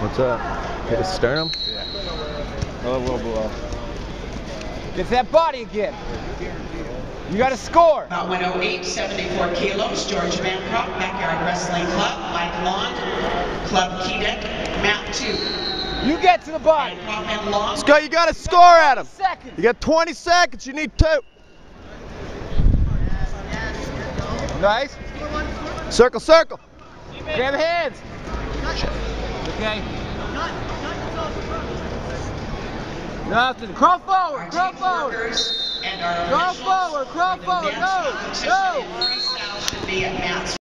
What's up? Hit a sternum? A little below. Get that body again. You got to score. About 108, 74 kilos, George Bancroft, Backyard Wrestling Club, Mike Long, Club Kedek, Mount 2. You get to the body. Bancroft and Long. Let's go. You got to score at him. Second. You got 20 seconds. You need two. Nice. Circle, circle. Grab hands. Okay. Nothing. Crawl Our forward. Crawl team forward. workers and our Crawl forward, crawl forward, dance go, go.